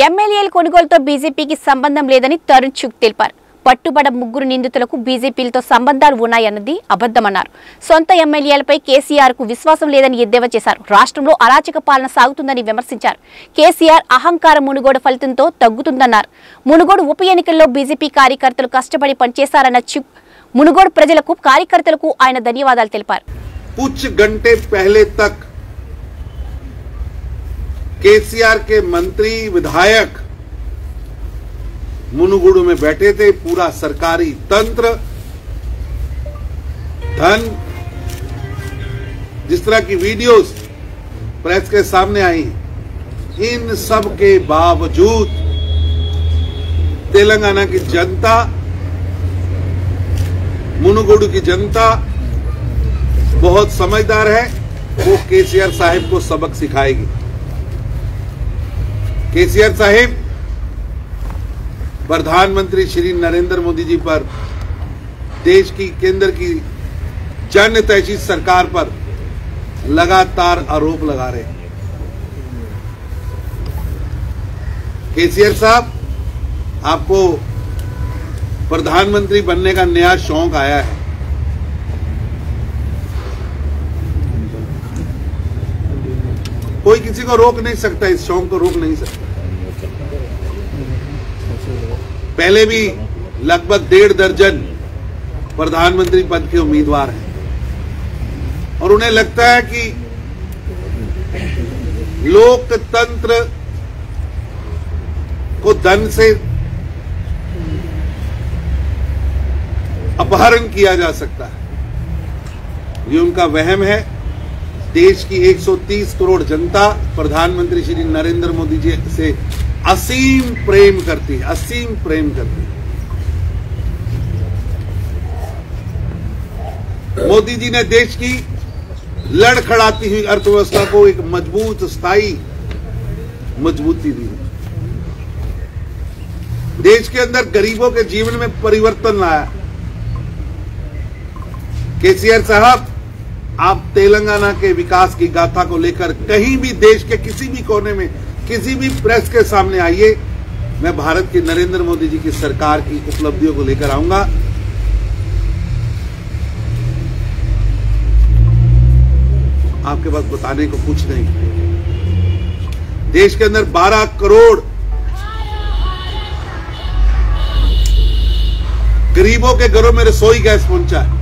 ఎమ్మెల్యేల కొనుగోలుతో బీజేపీకి సంబంధం లేదని తరుణ్ చుక్ తెలిపారు. పట్టుబడ ముగ్గురు నిందితులకు బీజేపీలతో సంబంధాలు ఉన్నాయన్నది అబద్దమన్నారు సొంత ఎమ్మెల్యేలపై కేసీఆర్కు విశ్వాసం లేదని ఎద్దేవా చేశారు. రాష్ట్రంలో అరాచక పాలన సాగుతుందని విమర్శించారు. కేసీఆర్ అహంకార మునుగోడు ఫలితంతో తగ్గుతుందన్నారు. మునుగోడు ఉప ఎన్నికల్లో బీజేపీ కార్యకర్తలు కష్టపడి పనిచేశారన్న చిక్ మునుగోడు ప్రజలకు కార్యకర్తలకు ఆయన ధన్యవాదాలు తెలిపారు. केसीआर के मंत्री विधायक मुनुगुड़ू में बैठे थे, पूरा सरकारी तंत्र, धन, जिस तरह की वीडियोस प्रेस के सामने आई, इन सब के बावजूद तेलंगाना की जनता, मुनुगुड़ू की जनता बहुत समझदार है, वो केसीआर साहब को सबक सिखाएगी। केसीआर साहिब, प्रधानमंत्री श्री नरेंद्र मोदी जी पर, देश की, केंद्र की जन तैशी सरकार पर लगातार आरोप लगा रहे हैं। केसीआर साहब, आपको प्रधानमंत्री बनने का नया शौक आया है। कोई किसी को रोक नहीं सकता, इस शौक को रोक नहीं सकता। पहले भी लगभग डेढ़ दर्जन प्रधानमंत्री पद के उम्मीदवार हैं। और उन्हें लगता है कि लोकतंत्र को धन से अपहरण किया जा सकता है। ये उनका वहम है। देश की 130 करोड़ जनता प्रधानमंत्री श्री नरेंद्र मोदी जी से असीम प्रेम करती है, असीम प्रेम करती है। मोदी जी ने देश की लड़खड़ाती हुई अर्थव्यवस्था को एक मज़बूत स्थायी मजबूती दी देश के अंदर गरीबों के जीवन में परिवर्तन लाया। केसीआर साहब आप तेलंगाना के विकास की गाथा को लेकर कहीं भी देश के किसी भी कोने में, किसी भी प्रेस के सामने आइए। मैं भारत की नरेंद्र मोदी जी की सरकार की उपलब्धियों को लेकर आऊँगा। आपके पास बताने को कुछ नहीं। देश के अंदर 12 करोड़ गरीबों के घरों में रसोई गैस पहुँचा है।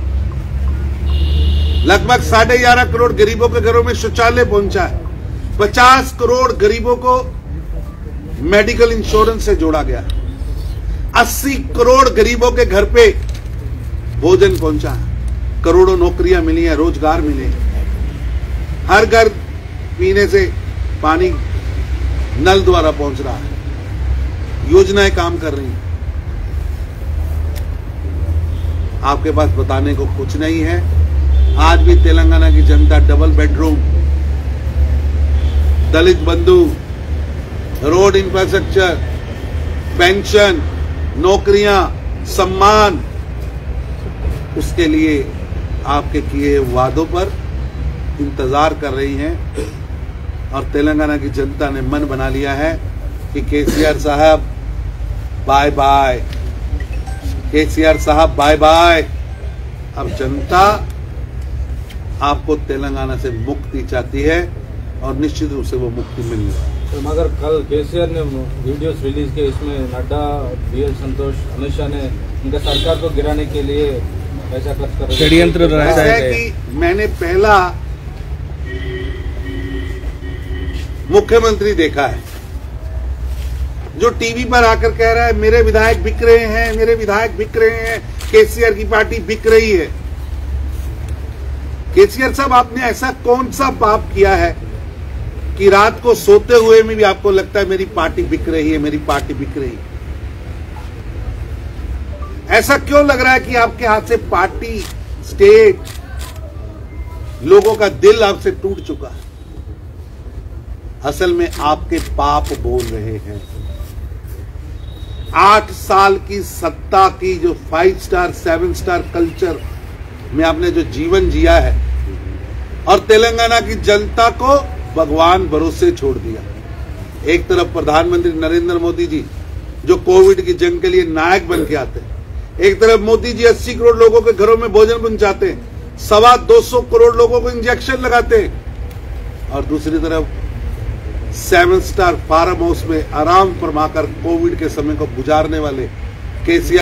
लगभग साढ़े ग्यारह करोड़ गरीबों के घरों में शौचालय पहुँचा है। पचास करोड़ गरीबों को मेडिकल इंश्योरेंस से जोड़ा गया अस्सी करोड़ गरीबों के घर पे भोजन पहुँचा है। करोड़ों नौकरियाँ मिली हैं, रोज़गार मिले हर घर पीने से पानी नल द्वारा पहुँच रहा है। योजनाएँ काम कर रही हैं। आपके पास बताने को कुछ नहीं है। आज भी तेलंगाना की जनता डबल बेडरूम दलित बंधु रोड इंफ्रास्ट्रक्चर पेंशन नौकरियाँ, सम्मान, उसके लिए आपके किए वादों पर इंतज़ार कर रही हैं और तेलंगाना की जनता ने मन बना लिया है कि केसीआर साहब बाय बाय केसीआर साहब बाय बाय अब जनता आपको तेलंगाना से मुक्ति चाहती है और निश्चित रूप से वो मुक्ति मिलने वाली है। तो मगर कल केसीआर ने वीडियोस रिलीज़ किए इसमें नड्डा बी एल संतोष अमित शाह ने उनका सरकार को गिराने के लिए ऐसा खर्च कर षड्यंत्र है है कि मैंने पहला मुख्यमंत्री देखा है जो टीवी पर आकर कह रहा है मेरे विधायक बिक रहे हैं मेरे विधायक बिक रहे हैं केसीआर की पार्टी बिक रही है। केसीआर साहब, आपने ऐसा कौन सा पाप किया है कि रात को सोते हुए में भी आपको लगता है मेरी पार्टी बिक रही है, मेरी पार्टी बिक रही है? ऐसा क्यों लग रहा है कि आपके हाथ से पार्टी स्टेट लोगों का दिल आपसे टूट चुका है? असल में आपके पाप बोल रहे हैं। आठ साल की सत्ता की जो five star seven star culture में आपने जो जीवन जिया है और तेलंगाना की जनता को भगवान भरोसे छोड़ दिया। एक तरफ़ प्रधानमंत्री नरेंद्र मोदी जी, जो कोविड की जंग के लिए नायक बन के आते हैं। एक तरफ़ मोदी जी 80 करोड़ लोगों के घरों में भोजन पहुंचाते हैं। सवा 200 करोड़ लोगों को इंजेक्शन लगाते हैं। और दूसरी तरफ़ सेवन स्टार फार्म हाउस में आराम फरमाकर कोविड के समय को गुजारने वाले केसीआर